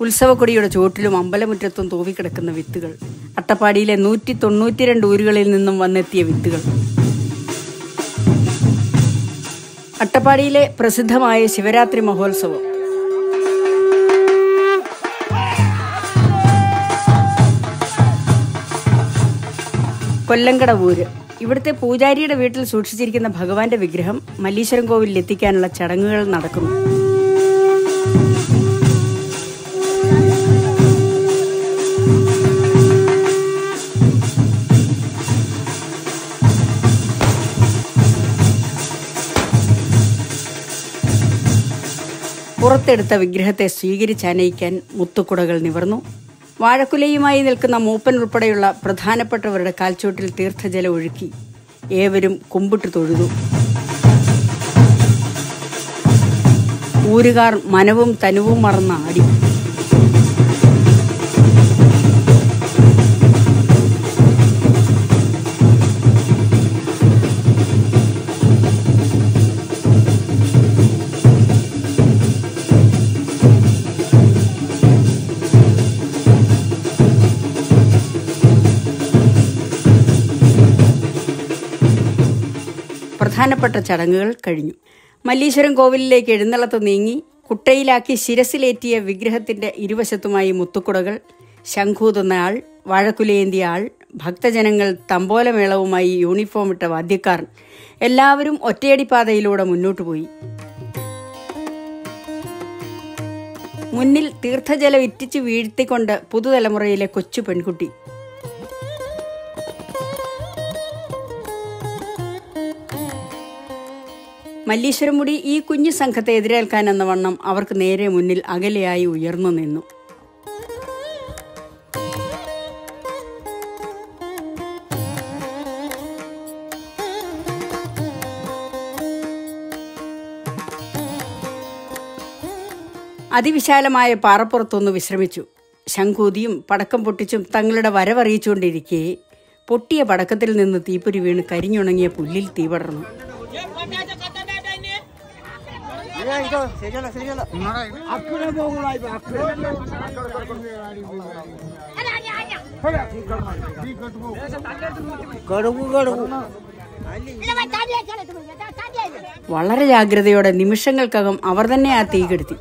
ഉത്സവക്കൊടിയുടെ ചുവട്ടിലും അമ്പലമുറ്റത്തും തൂവിക്കിടക്കുന്ന വിത്തുകൾ. അട്ടപ്പാടിയിലെ നൂറ്റി തൊണ്ണൂറ്റിരണ്ട് ഊരുകളിൽ നിന്നും വന്നെത്തിയ വിത്തുകൾ. അട്ടപ്പാടിയിലെ പ്രസിദ്ധമായ ശിവരാത്രി മഹോത്സവം. കൊല്ലങ്കട ഊര്. ഇവിടുത്തെ പൂജാരിയുടെ വീട്ടിൽ സൂക്ഷിച്ചിരിക്കുന്ന ഭഗവാന്റെ വിഗ്രഹം മല്ലീശ്വരം കോവിലിൽ എത്തിക്കാനുള്ള ചടങ്ങുകൾ നടക്കുന്നു. പുറത്തെടുത്ത വിഗ്രഹത്തെ സ്വീകരിച്ചനയിക്കാൻ മുത്തുക്കുടകൾ നിവർന്നു. വാഴക്കുലയുമായി നിൽക്കുന്ന മൂപ്പൻ ഉൾപ്പെടെയുള്ള പ്രധാനപ്പെട്ടവരുടെ കാൽച്ചോട്ടിൽ തീർത്ഥജലം ഒഴുക്കി ഏവരും കുമ്പിട്ട് തൊഴുതു. ഊരുകാർ മനവും തനുവും മറന്ന ആടി. പ്രധാനപ്പെട്ട ചടങ്ങുകൾ കഴിഞ്ഞു. മല്ലീശ്വരം കോവിലിലേക്ക് എഴുന്നള്ളത്ത് നീങ്ങി കുട്ടയിലാക്കി ശിരസിലേറ്റിയ വിഗ്രഹത്തിന്റെ ഇരുവശത്തുമായി മുത്തുക്കുടകൾ ശംഖൂതുന്ന ആൾ വാഴക്കുലയേന്തിയ ആൾ ഭക്തജനങ്ങൾ തമ്പോലമേളവുമായി യൂണിഫോം ഇട്ട വാദ്യക്കാർ എല്ലാവരും ഒറ്റയടിപ്പാതയിലൂടെ മുന്നോട്ടു പോയി. മുന്നിൽ തീർത്ഥജലം ഇറ്റിച്ചു വീഴ്ത്തിക്കൊണ്ട് പുതുതലമുറയിലെ കൊച്ചു പെൺകുട്ടി മല്ലീശ്വരമുടി ഈ കുഞ്ഞു സംഘത്തെ എതിരേൽക്കാൻ എന്ന വണ്ണം അവർക്ക് നേരെ മുന്നിൽ അകലെയായി ഉയർന്നു നിന്നു. അതിവിശാലമായ പാറപ്പുറത്തൊന്ന് വിശ്രമിച്ചു. ശംഖൂതിയും പടക്കം പൊട്ടിച്ചും തങ്ങളുടെ വരവറിയിച്ചുകൊണ്ടിരിക്കെ പൊട്ടിയ പടക്കത്തിൽ നിന്ന് തീപ്പൊരി വീണ് കരിഞ്ഞുണങ്ങിയ പുല്ലിൽ തീ പടർന്നു വളരെ ജാഗ്രതയോടെ നിമിഷങ്ങൾക്കകം അവർ തന്നെ ആ തീ കെടുത്തി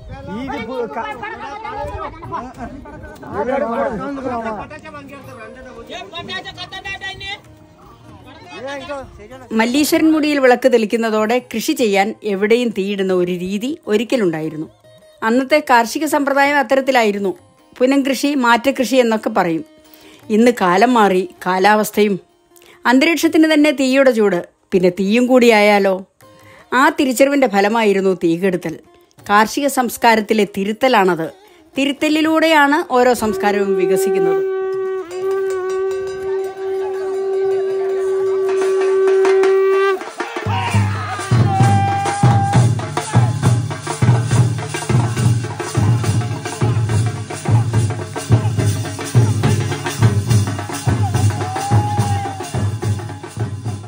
മല്ലീശ്വരൻ മുടിയിൽ വിളക്ക് തെളിക്കുന്നതോടെ കൃഷി ചെയ്യാൻ എവിടെയും തീയിടുന്ന ഒരു രീതി ഒരിക്കലുണ്ടായിരുന്നു. അന്നത്തെ കാർഷിക സമ്പ്രദായം അത്തരത്തിലായിരുന്നു. പുനംകൃഷി മാറ്റകൃഷി എന്നൊക്കെ പറയും. ഇന്ന് കാലം മാറി കാലാവസ്ഥയും അന്തരീക്ഷത്തിന് തന്നെ തീയുടെ ചൂട്. പിന്നെ തീയും കൂടിയായാലോ ആ തിരിച്ചറിവിന്റെ ഫലമായിരുന്നു തീകെടുത്തൽ. കാർഷിക സംസ്കാരത്തിലെ തിരുത്തലാണത്. തിരുത്തലിലൂടെയാണ് ഓരോ സംസ്കാരവും വികസിക്കുന്നത്.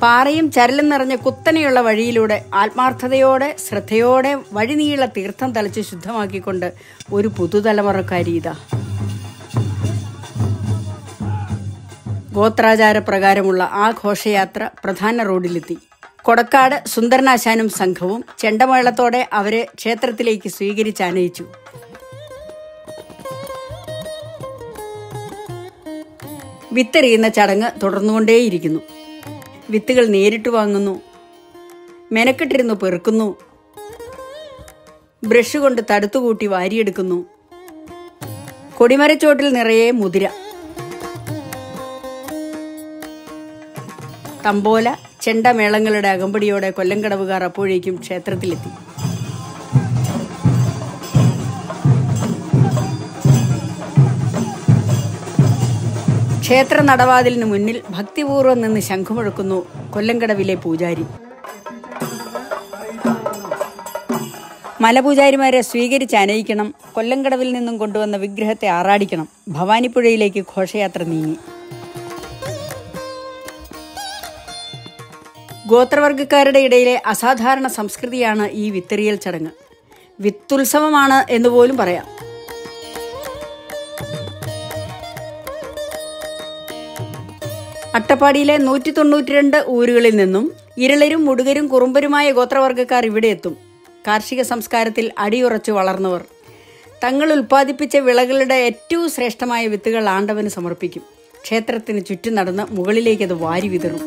പാറയും ചരലും നിറഞ്ഞ കുത്തനെയുള്ള വഴിയിലൂടെ ആത്മാർത്ഥതയോടെ ശ്രദ്ധയോടെ വഴിനീള തീർത്ഥം തളിച്ച് ശുദ്ധമാക്കിക്കൊണ്ട് ഒരു പുതുതലമുറക്കാരി ഇതാ. ഗോത്രാചാര പ്രകാരമുള്ള ആ ഘോഷയാത്ര പ്രധാന റോഡിലെത്തി. കൊടക്കാട് സുന്ദരനാശാനും സംഘവും ചെണ്ടമേളത്തോടെ അവരെ ക്ഷേത്രത്തിലേക്ക് സ്വീകരിച്ചാനയിച്ചു. വിത്തെറിയുന്ന ചടങ്ങ് തുടർന്നുകൊണ്ടേയിരിക്കുന്നു. വിത്തുകൾ നേരിട്ട് വാങ്ങുന്നു. മെനക്കെട്ടിരുന്ന് പെറുക്കുന്നു. ബ്രഷ് കൊണ്ട് തടുത്തുകൂട്ടി വാരിയെടുക്കുന്നു. കൊടിമരച്ചോട്ടിൽ നിറയെ മുതിര. തമ്പോല ചെണ്ടമേളങ്ങളുടെ അകമ്പടിയോടെ കൊല്ലംകടവുകാർ അപ്പോഴേക്കും ക്ഷേത്രത്തിലെത്തി. ക്ഷേത്ര നടവാതിലിന് മുന്നിൽ ഭക്തിപൂർവം നിന്ന് ശംഖുമുഴക്കുന്നു കൊല്ലംകടവിലെ പൂജാരി. മലപൂജാരിമാരെ സ്വീകരിച്ച് അനയിക്കണം കൊല്ലംകടവിൽ നിന്നും കൊണ്ടുവന്ന വിഗ്രഹത്തെ ആറാടിക്കണം. ഭവാനിപ്പുഴയിലേക്ക് ഘോഷയാത്ര നീങ്ങി. ഗോത്രവർഗക്കാരുടെ ഇടയിലെ അസാധാരണ സംസ്കൃതിയാണ് ഈ വിത്തെറിയൽ ചടങ്ങ്. വിത്തുത്സവമാണ് എന്ന് പോലും പറയാം. അട്ടപ്പാടിയിലെ നൂറ്റി തൊണ്ണൂറ്റിരണ്ട് ഊരുകളിൽ നിന്നും ഇരളരും മുടുകരും കുറുമ്പരുമായ ഗോത്രവർഗക്കാർ ഇവിടെ എത്തും. കാർഷിക സംസ്കാരത്തിൽ അടിയുറച്ചു വളർന്നവർ. തങ്ങൾ ഉൽപ്പാദിപ്പിച്ച വിളകളുടെ ഏറ്റവും ശ്രേഷ്ഠമായ വിത്തുകൾ ആണ്ടവന് സമർപ്പിക്കും. ക്ഷേത്രത്തിന് ചുറ്റും നടന്ന് മുകളിലേക്ക് അത് വാരി വിതറും.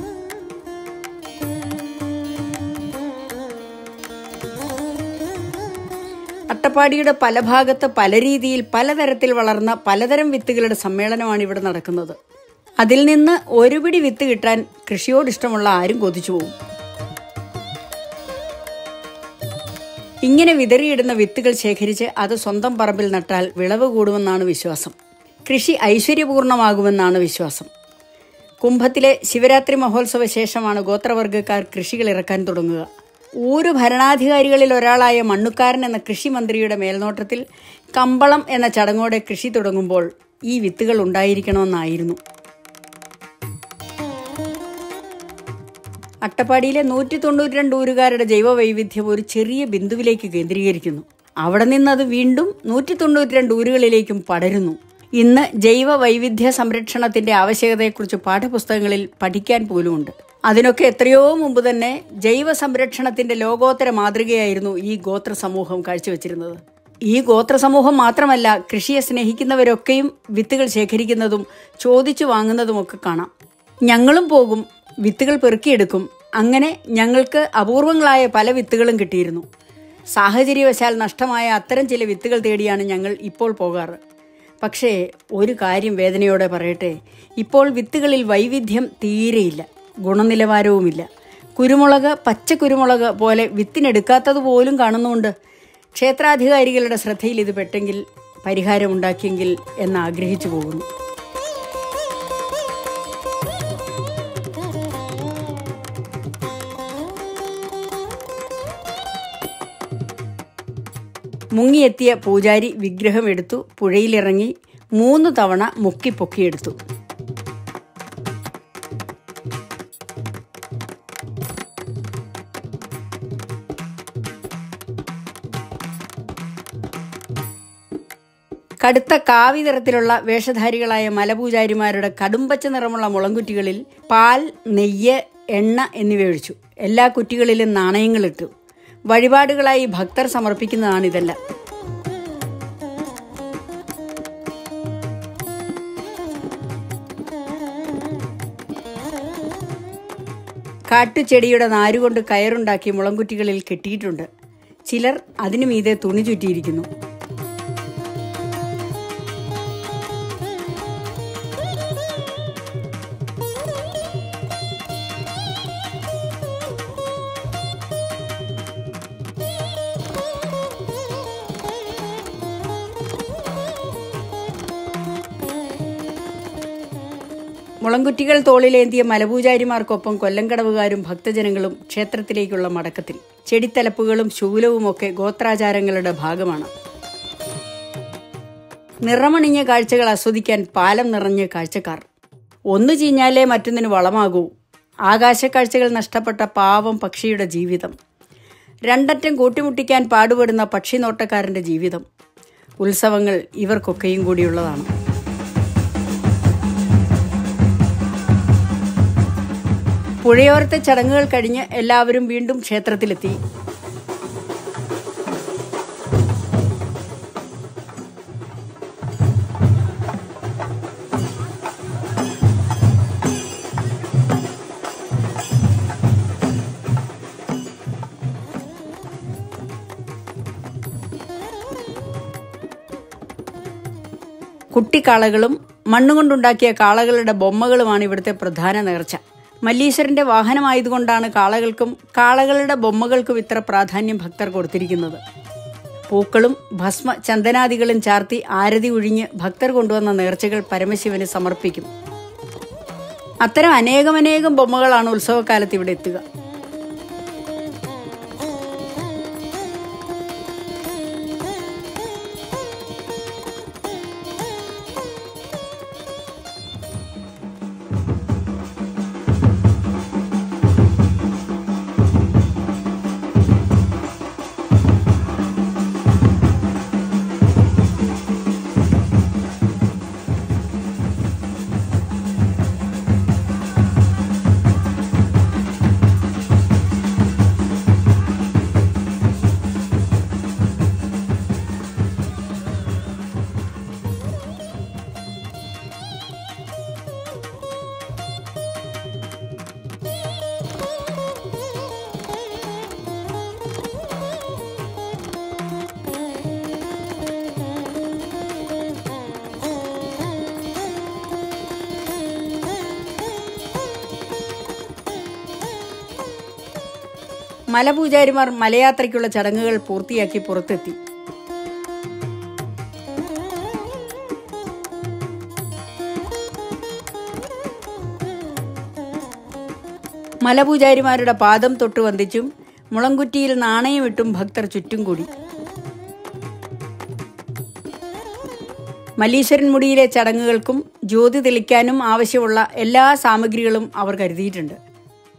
അട്ടപ്പാടിയുടെ പല ഭാഗത്ത് പല രീതിയിൽ പലതരത്തിൽ വളർന്ന പലതരം വിത്തുകളുടെ സമ്മേളനമാണ് ഇവിടെ നടക്കുന്നത്. അതിൽ നിന്ന് ഒരു പിടി വിത്ത് കിട്ടാൻ കൃഷിയോട് ഇഷ്ടമുള്ള ആരും കൊതിച്ചു പോകും. ഇങ്ങനെ വിതറിയിടുന്ന വിത്തുകൾ ശേഖരിച്ച് അത് സ്വന്തം പറമ്പിൽ നട്ടാൽ വിളവ് കൂടുമെന്നാണ് വിശ്വാസം. കൃഷി ഐശ്വര്യപൂർണമാകുമെന്നാണ് വിശ്വാസം. കുംഭത്തിലെ ശിവരാത്രി മഹോത്സവ ശേഷമാണ് ഗോത്രവർഗക്കാർ കൃഷികൾ ഇറക്കാൻ തുടങ്ങുക. ഊരു ഭരണാധികാരികളിൽ ഒരാളായ മണ്ണുക്കാരൻ എന്ന കൃഷിമന്ത്രിയുടെ മേൽനോട്ടത്തിൽ കമ്പളം എന്ന ചടങ്ങോടെ കൃഷി തുടങ്ങുമ്പോൾ ഈ വിത്തുകൾ ഉണ്ടായിരിക്കണമെന്നായിരുന്നു. അട്ടപ്പാടിയിലെ നൂറ്റി തൊണ്ണൂറ്റി രണ്ട് ഊരുകാരുടെ ജൈവ വൈവിധ്യം ഒരു ചെറിയ ബിന്ദുവിലേക്ക് കേന്ദ്രീകരിക്കുന്നു. അവിടെ നിന്ന് അത് വീണ്ടും നൂറ്റി തൊണ്ണൂറ്റി രണ്ട് ഊരുകളിലേക്കും പടരുന്നു. ഇന്ന് ജൈവ വൈവിധ്യ സംരക്ഷണത്തിന്റെ ആവശ്യകതയെക്കുറിച്ച് പാഠപുസ്തകങ്ങളിൽ പഠിക്കാൻ പോലുമുണ്ട്. അതിനൊക്കെ എത്രയോ മുമ്പ് തന്നെ ജൈവ സംരക്ഷണത്തിന്റെ ലോകോത്തര മാതൃകയായിരുന്നു ഈ ഗോത്ര സമൂഹം കാഴ്ചവെച്ചിരുന്നത്. ഈ ഗോത്ര സമൂഹം മാത്രമല്ല കൃഷിയെ സ്നേഹിക്കുന്നവരൊക്കെയും വിത്തുകൾ ശേഖരിക്കുന്നതും ചോദിച്ചു വാങ്ങുന്നതുമൊക്കെ കാണാം. ഞങ്ങളും പോകും വിത്തുകൾ പെറുക്കിയെടുക്കും. അങ്ങനെ ഞങ്ങൾക്ക് അപൂർവങ്ങളായ പല വിത്തുകളും കിട്ടിയിരുന്നു. സാഹചര്യവശാൽ നഷ്ടമായ അത്തരം ചില വിത്തുകൾ തേടിയാണ് ഞങ്ങൾ ഇപ്പോൾ പോകാറ്. പക്ഷേ ഒരു കാര്യം വേദനയോടെ പറയട്ടെ. ഇപ്പോൾ വിത്തുകളിൽ വൈവിധ്യം തീരെയില്ല. ഗുണനിലവാരവുമില്ല. കുരുമുളക് പച്ച കുരുമുളക് പോലെ വിത്തിനെടുക്കാത്തത് പോലും കാണുന്നുണ്ട് ക്ഷേത്രാധികാരികളുടെ ശ്രദ്ധയിൽ ഇത് പെട്ടെങ്കിൽ പരിഹാരമുണ്ടാക്കിയെങ്കിൽ എന്ന് ആഗ്രഹിച്ചു പോകുന്നു. മുങ്ങിയെത്തിയ പൂജാരി വിഗ്രഹം എടുത്തു പുഴയിലിറങ്ങി മൂന്ന് തവണ മുക്കി പൊക്കിയെടുത്തു കടുത്ത കാവി നിറത്തിലുള്ള വേഷധാരികളായ മലപൂജാരിമാരുടെ കടുംപച്ച നിറമുള്ള മുളംകുറ്റികളിൽ പാൽ നെയ്യ് എണ്ണ എന്നിവ ഒഴിച്ചു. എല്ലാ കുറ്റികളിലും നാണയങ്ങളിട്ടു വഴിപാടുകളായി ഭക്തർ സമർപ്പിക്കുന്നതാണിതെല്ലാം കാട്ടുചെടിയുടെ നാരുകൊണ്ട് കയറുണ്ടാക്കി മുളംകുറ്റികളിൽ കെട്ടിയിട്ടുണ്ട്. ചിലർ അതിനു മീതെ തുണി ചുറ്റിയിരിക്കുന്നു. മുളങ്കുറ്റികൾ തോളിലേന്തിയ മലപൂജാരിമാർക്കൊപ്പം കൊല്ലംകടവുകാരും ഭക്തജനങ്ങളും ക്ഷേത്രത്തിലേക്കുള്ള മടക്കത്തിൽ. ചെടിത്തലപ്പുകളും ശൂലവുമൊക്കെ ഗോത്രാചാരങ്ങളുടെ ഭാഗമാണ്. നിറമണിഞ്ഞ കാഴ്ചകൾ ആസ്വദിക്കാൻ പാലം നിറഞ്ഞ കാഴ്ചക്കാർ. ഒന്നു ചീഞ്ഞാലേ മറ്റൊന്നിന് വളമാകൂ. ആകാശക്കാഴ്ചകൾ നഷ്ടപ്പെട്ട പാവം പക്ഷിയുടെ ജീവിതം. രണ്ടറ്റം കൂട്ടിമുട്ടിക്കാൻ പാടുപെടുന്ന പക്ഷി നോട്ടക്കാരന്റെ ജീവിതം. ഉത്സവങ്ങൾ ഇവർക്കൊക്കെയും കൂടിയുള്ളതാണ്. പുഴയോരത്തെ ചടങ്ങുകൾ കഴിഞ്ഞ് എല്ലാവരും വീണ്ടും ക്ഷേത്രത്തിലെത്തി. കുട്ടിക്കാളകളും മണ്ണുകൊണ്ടുണ്ടാക്കിയ കാളകളുടെ ബൊമ്മകളുമാണ് ഇവിടുത്തെ പ്രധാന നേർച്ച. മല്ലീശ്വരന്റെ വാഹനമായതുകൊണ്ടാണ് കാളകൾക്കും കാളകളുടെ ബൊമ്മകൾക്കും ഇത്ര പ്രാധാന്യം ഭക്തർ കൊടുത്തിരിക്കുന്നത്. പൂക്കളും ഭസ്മ ചന്ദനാദികളും ചാർത്തി ആരതി ഒഴിഞ്ഞ് ഭക്തർ കൊണ്ടുവന്ന നേർച്ചകൾ പരമശിവന് സമർപ്പിക്കും. അത്തരം അനേകമനേകം ബൊമ്മകളാണ് ഉത്സവകാലത്ത് ഇവിടെ എത്തുക. മലപൂജാരിമാർ മലയാത്രയ്ക്കുള്ള ചടങ്ങുകൾ പൂർത്തിയാക്കി പുറത്തെത്തി. മലപൂജാരിമാരുടെ പാദം തൊട്ട് വന്ദിച്ചും മുളങ്കുറ്റിയിൽ നാണയമിട്ടും ഭക്തർ ചുറ്റും കൂടി. മല്ലീശ്വരൻ മുടിയിലെ ചടങ്ങുകൾക്കും ജ്യോതി തെളിക്കാനും ആവശ്യമുള്ള എല്ലാ സാമഗ്രികളും അവർ കരുതിയിട്ടുണ്ട്.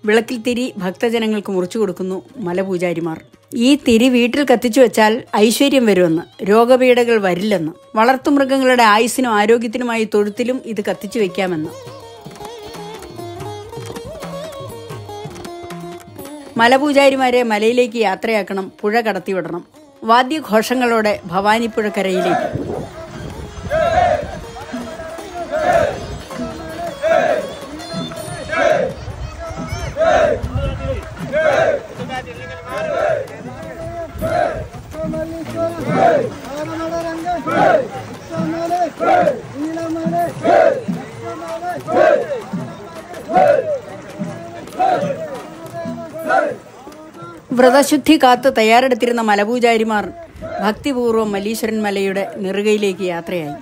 വിളക്കിൽ തിരി ഭക്തജനങ്ങൾക്ക് മുറിച്ചു കൊടുക്കുന്നു മലപൂജാരിമാർ. ഈ തിരി വീട്ടിൽ കത്തിച്ചു വെച്ചാൽ ഐശ്വര്യം വരുമെന്ന്. രോഗപീഠകൾ വരില്ലെന്ന്. വളർത്തുമൃഗങ്ങളുടെ ആയുസ്സിനും ആരോഗ്യത്തിനുമായി തൊഴുത്തിലും ഇത് കത്തിച്ചു വെക്കാമെന്ന്. മലപൂജാരിമാരെ മലയിലേക്ക് യാത്രയാക്കണം പുഴ കടത്തിവിടണം. വാദ്യഘോഷങ്ങളോടെ ഭവാനിപ്പുഴക്കരയിലേക്ക് വ്രതശുദ്ധി കാത്ത് തയ്യാറെടുത്തിരുന്ന മലപൂജാരിമാർ ഭക്തിപൂർവം മല്ലീശ്വരൻ മലയുടെ നെറുകയിലേക്ക് യാത്രയായി.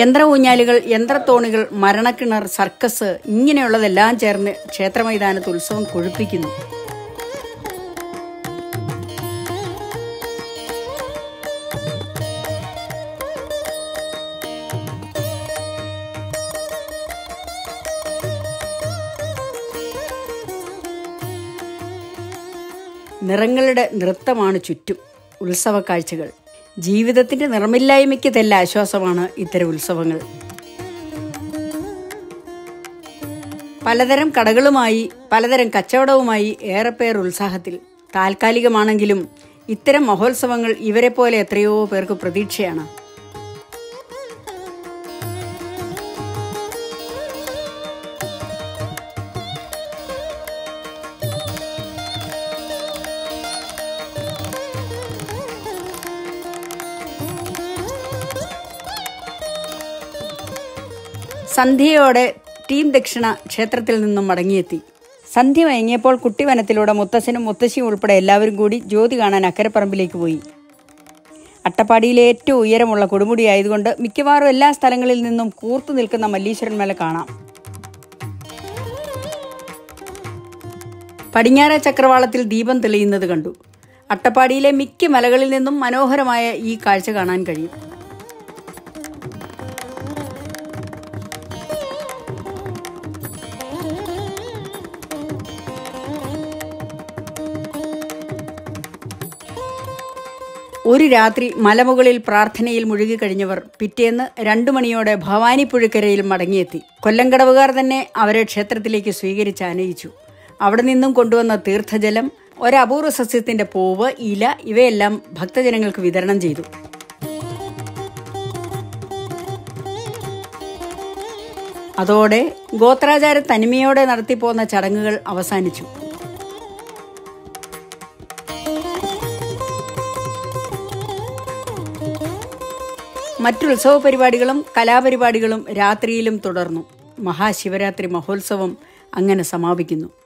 യന്ത്ര ഊഞ്ഞാലുകൾ യന്ത്രത്തോണികൾ മരണക്കിണർ സർക്കസ് ഇങ്ങനെയുള്ളതെല്ലാം ചേർന്ന് ക്ഷേത്രമൈതാനത്ത് ഉത്സവം കൊഴുപ്പിക്കുന്നു. നിറങ്ങളുടെ നൃത്തമാണ് ചുറ്റും. ഉത്സവ കാഴ്ചകൾ ജീവിതത്തിന്റെ നിറമില്ലായ്മയ്ക്ക് തെല്ല ആശ്വാസമാണ് ഇത്തരം ഉത്സവങ്ങൾ. പലതരം കടകളുമായി പലതരം കച്ചവടവുമായി ഏറെ പേർ ഉത്സാഹത്തിൽ. താൽക്കാലികമാണെങ്കിലും ഇത്തരം മഹോത്സവങ്ങൾ ഇവരെ പോലെ എത്രയോ പേർക്ക് പ്രതീക്ഷയാണ്. സന്ധ്യയോടെ ടീം ദക്ഷിണ ക്ഷേത്രത്തിൽ നിന്നും മടങ്ങിയെത്തി. സന്ധ്യ മയങ്ങിയപ്പോൾ കുട്ടിവനത്തിലൂടെ മുത്തശ്ശനും മുത്തശ്ശിയും ഉൾപ്പെടെ എല്ലാവരും കൂടി ജ്യോതി കാണാൻ അക്കരപ്പറമ്പിലേക്ക് പോയി. അട്ടപ്പാടിയിലെ ഏറ്റവും ഉയരമുള്ള കൊടുമുടി ആയതുകൊണ്ട് മിക്കവാറും എല്ലാ സ്ഥലങ്ങളിൽ നിന്നും കൂർത്തു നിൽക്കുന്ന മല്ലീശ്വരൻ മല കാണാം. പടിഞ്ഞാറ ചക്രവാളത്തിൽ ദീപം തെളിയുന്നത് കണ്ടു. അട്ടപ്പാടിയിലെ മിക്ക മലകളിൽ നിന്നും മനോഹരമായ ഈ കാഴ്ച കാണാൻ കഴിയും. ഒരു രാത്രി മലമുകളിൽ പ്രാർത്ഥനയിൽ മുഴുകിക്കഴിഞ്ഞവർ പിറ്റേന്ന് രണ്ടു മണിയോടെ ഭവാനിപ്പുഴക്കരയിൽ മടങ്ങിയെത്തി. കൊല്ലംകടവുകാർ തന്നെ അവരെ ക്ഷേത്രത്തിലേക്ക് സ്വീകരിച്ച് ആനയിച്ചു. അവിടെ നിന്നും കൊണ്ടുവന്ന തീർത്ഥജലം ഒരപൂർവ സസ്യത്തിന്റെ പൂവ് ഇല ഇവയെല്ലാം ഭക്തജനങ്ങൾക്ക് വിതരണം ചെയ്തു. അതോടെ ഗോത്രാചാര തനിമയോടെ നടത്തിപ്പോന്ന ചടങ്ങുകൾ അവസാനിച്ചു. മറ്റു ഉത്സവ പരിപാടികളും കലാപരിപാടികളും രാത്രിയിലും തുടർന്നു. മഹാശിവരാത്രി മഹോത്സവം അങ്ങനെ സമാപിക്കുന്നു.